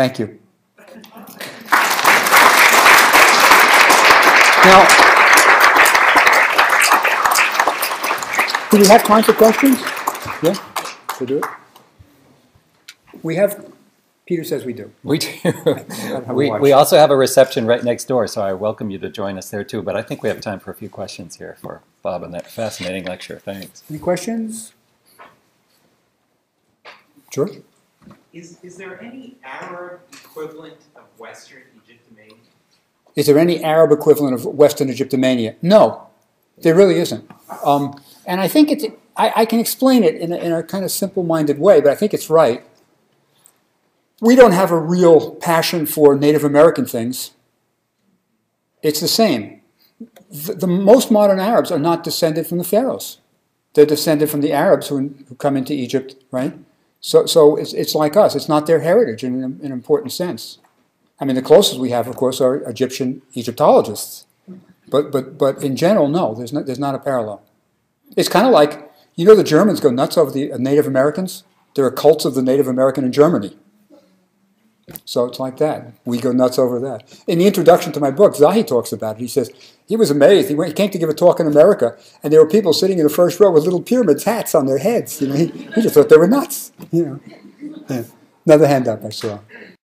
Thank you. Now, do we have time for questions? Yeah, we'll do it. We have, Peter says we do. We do. we, we also have a reception right next door, so I welcome you to join us there too. But I think we have time for a few questions here for Bob and that fascinating lecture. Thanks. Any questions? George? Is, is there any Arab equivalent of Western Egyptomania? Is there any Arab equivalent of Western Egyptomania? No, there really isn't. Um, and I think it's, I, I can explain it in a, in a kind of simple minded way, but I think it's right. We don't have a real passion for Native American things. It's the same. The, the most modern Arabs are not descended from the pharaohs. They're descended from the Arabs who, who come into Egypt, right? So, so it's, it's like us. It's not their heritage in an, an important sense. I mean, the closest we have, of course, are Egyptian Egyptologists. But, but, but in general, no, there's not, there's not a parallel. It's kind of like, you know, the Germans go nuts over the uh, Native Americans. There are cults of the Native American in Germany. So it's like that. We go nuts over that. In the introduction to my book, Zahi talks about it. He says he was amazed. He, went, he came to give a talk in America, and there were people sitting in the first row with little pyramids hats on their heads. You know, he, he just thought they were nuts. You know. Yeah. Another hand up I saw.